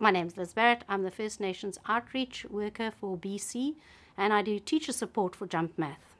My name is Liz Barrett. I'm the First Nations outreach worker for BC, and I do teacher support for Jump Math.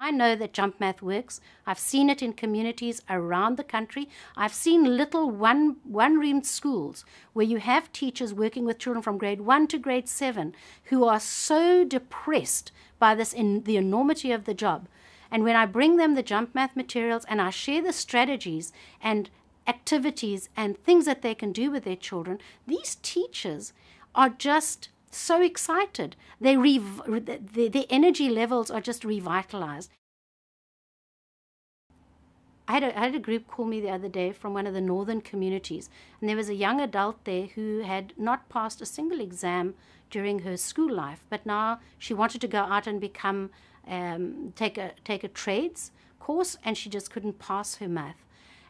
I know that jump math works. I've seen it in communities around the country. I've seen little one one room schools where you have teachers working with children from grade 1 to grade 7 who are so depressed by this in the enormity of the job. And when I bring them the jump math materials and I share the strategies and activities and things that they can do with their children, these teachers are just so excited. They the, their energy levels are just revitalized. I had, a, I had a group call me the other day from one of the northern communities, and there was a young adult there who had not passed a single exam during her school life, but now she wanted to go out and become um, take a take a trades course, and she just couldn't pass her math.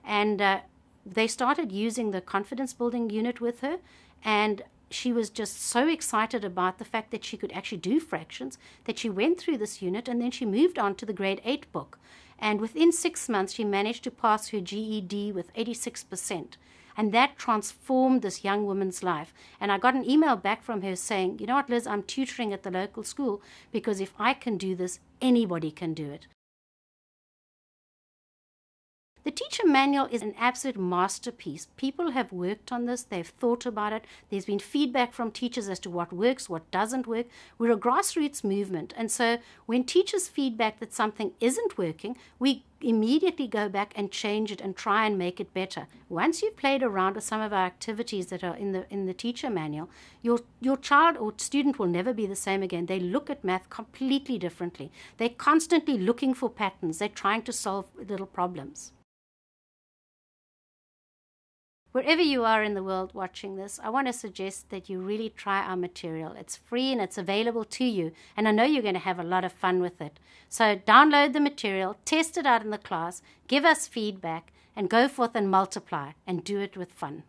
And uh, they started using the confidence building unit with her, and she was just so excited about the fact that she could actually do fractions that she went through this unit and then she moved on to the grade 8 book. And within six months, she managed to pass her GED with 86%. And that transformed this young woman's life. And I got an email back from her saying, You know what, Liz, I'm tutoring at the local school because if I can do this, anybody can do it. The teacher manual is an absolute masterpiece. People have worked on this, they've thought about it. There's been feedback from teachers as to what works, what doesn't work. We're a grassroots movement. And so when teachers feedback that something isn't working, we immediately go back and change it and try and make it better. Once you've played around with some of our activities that are in the in the teacher manual, your your child or student will never be the same again. They look at math completely differently. They're constantly looking for patterns. They're trying to solve little problems. Wherever you are in the world watching this, I want to suggest that you really try our material. It's free and it's available to you, and I know you're going to have a lot of fun with it. So download the material, test it out in the class, give us feedback, and go forth and multiply and do it with fun.